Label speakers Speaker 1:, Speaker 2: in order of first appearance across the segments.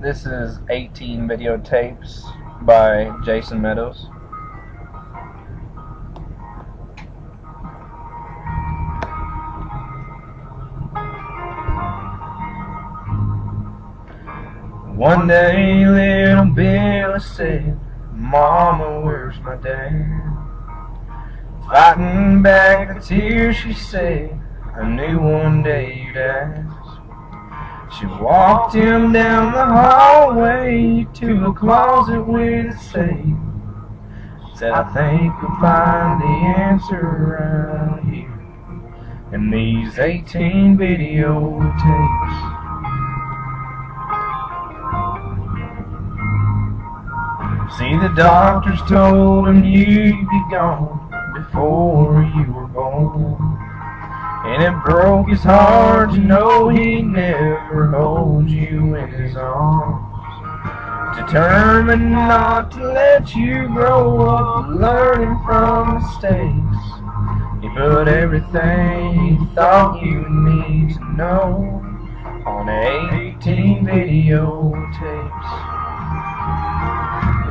Speaker 1: This is 18 videotapes by Jason Meadows. One day little Billy said, Mama, where's my dad? Fighting back the tears, she said, I knew one day you'd ask. She walked him down the hallway to a closet with a safe. Said, I think we'll find the answer around here in these 18 videotapes. See, the doctors told him you'd be gone before you were born. And it broke his heart to know he'd never hold you in his arms. Determined not to let you grow up learning from mistakes. He put everything he thought you need to know on 18 videotapes.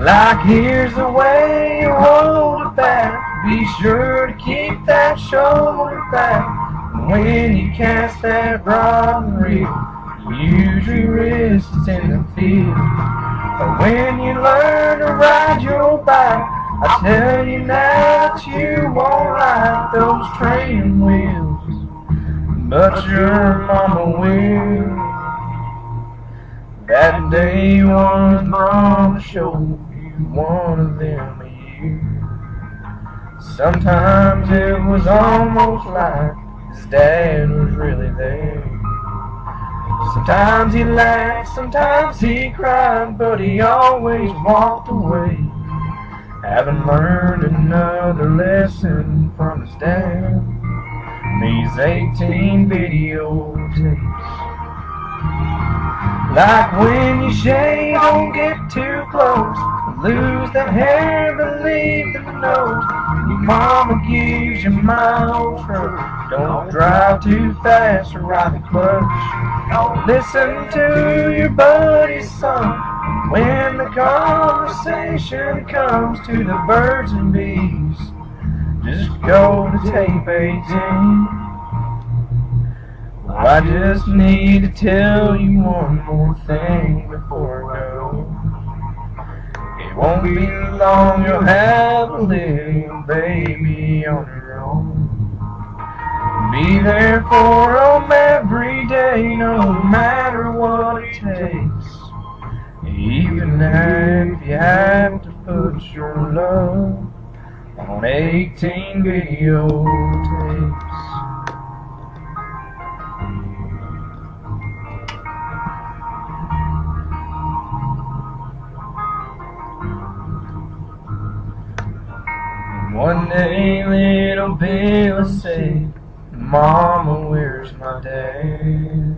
Speaker 1: Like here's the way you hold it back. Be sure to keep that shoulder back. When you cast that rod and reel, use your wrists in the field. But when you learn to ride your bike, I tell you now that you won't like those training wheels. But your mama will. That day one mama showed you one of them a year. Sometimes it was almost like his dad was really there. Sometimes he laughed, sometimes he cried, but he always walked away. Having learned another lesson from his dad. These 18 videotapes. Like when you shave, don't get too close. Lose that hair, but leave the nose. Your mama gives you miles truck. Don't drive too fast or ride the clutch. Listen to your buddy's song. When the conversation comes to the birds and bees, just go to tape 18. I just need to tell you one more thing before I go. It won't be long, you'll have a little baby on your own. Be there for them every day, no matter what it takes. Even if you have to put your love on 18 videotapes. One day little Bill said, Mama, where's my dad?